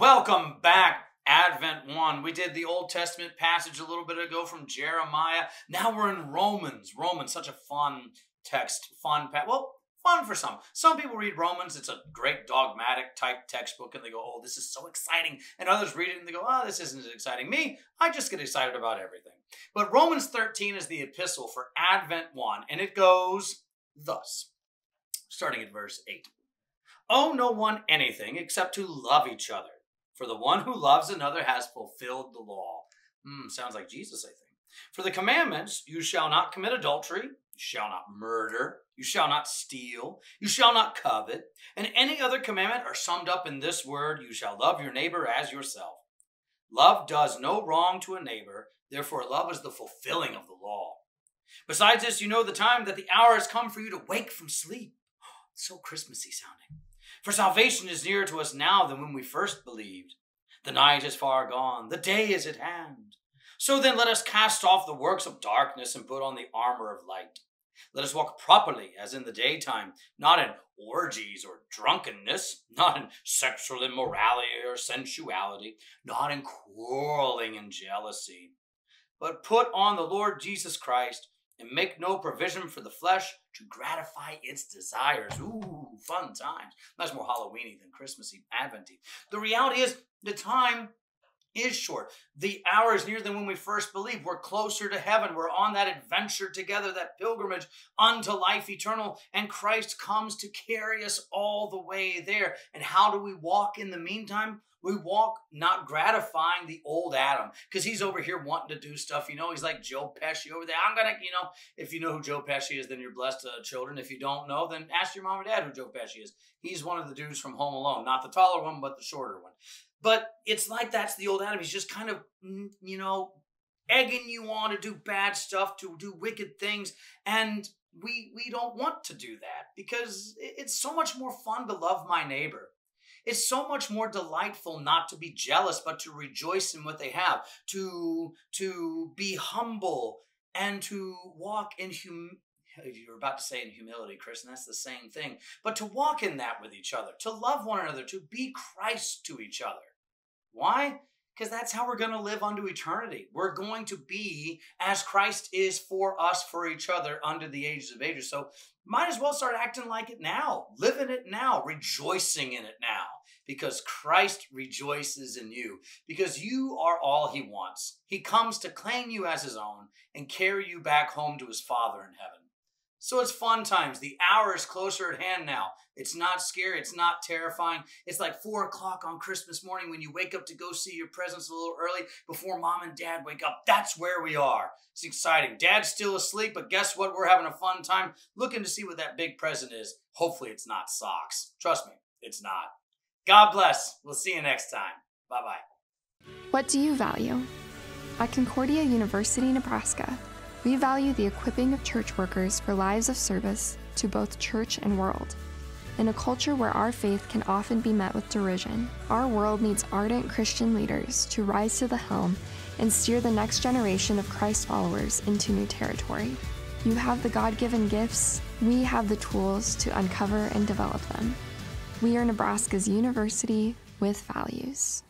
Welcome back, Advent 1. We did the Old Testament passage a little bit ago from Jeremiah. Now we're in Romans. Romans, such a fun text, fun, pa- well, fun for some. Some people read Romans, it's a great dogmatic type textbook, and they go, oh, this is so exciting. And others read it and they go, oh, this isn't as exciting. Me, I just get excited about everything. But Romans 13 is the epistle for Advent 1, and it goes thus, starting at verse 8. Owe no one anything except to love each other. For the one who loves another has fulfilled the law. Hmm, sounds like Jesus, I think. For the commandments, you shall not commit adultery, you shall not murder, you shall not steal, you shall not covet, and any other commandment are summed up in this word, you shall love your neighbor as yourself. Love does no wrong to a neighbor, therefore love is the fulfilling of the law. Besides this, you know the time that the hour has come for you to wake from sleep. so Christmassy sounding. For salvation is nearer to us now than when we first believed. The night is far gone, the day is at hand. So then let us cast off the works of darkness and put on the armor of light. Let us walk properly as in the daytime, not in orgies or drunkenness, not in sexual immorality or sensuality, not in quarreling and jealousy, but put on the Lord Jesus Christ and make no provision for the flesh to gratify its desires. Ooh, fun times. That's more Halloweeny than Christmassy, Adventy. The reality is, the time is short. The hour is nearer than when we first believed. We're closer to heaven. We're on that adventure together, that pilgrimage unto life eternal. And Christ comes to carry us all the way there. And how do we walk in the meantime? We walk not gratifying the old Adam because he's over here wanting to do stuff. You know, he's like Joe Pesci over there. I'm going to, you know, if you know who Joe Pesci is, then you're blessed uh, children. If you don't know, then ask your mom or dad who Joe Pesci is. He's one of the dudes from Home Alone, not the taller one, but the shorter one. But it's like that's the old Adam. He's just kind of, mm, you know, egging you on to do bad stuff, to do wicked things. And we we don't want to do that because it's so much more fun to love my neighbor. It's so much more delightful not to be jealous, but to rejoice in what they have, to, to be humble, and to walk in hum. You're about to say in humility, Chris, and that's the same thing. But to walk in that with each other, to love one another, to be Christ to each other. Why? Because that's how we're going to live unto eternity. We're going to be as Christ is for us, for each other, under the ages of ages. So might as well start acting like it now, living it now, rejoicing in it now, because Christ rejoices in you, because you are all he wants. He comes to claim you as his own and carry you back home to his Father in heaven. So it's fun times. The hour is closer at hand now. It's not scary. It's not terrifying. It's like four o'clock on Christmas morning when you wake up to go see your presents a little early before mom and dad wake up. That's where we are. It's exciting. Dad's still asleep, but guess what? We're having a fun time looking to see what that big present is. Hopefully, it's not socks. Trust me, it's not. God bless. We'll see you next time. Bye bye. What do you value? At Concordia University, Nebraska, we value the equipping of church workers for lives of service to both church and world. In a culture where our faith can often be met with derision, our world needs ardent Christian leaders to rise to the helm and steer the next generation of Christ followers into new territory. You have the God given gifts, we have the tools to uncover and develop them. We are Nebraska's university with values.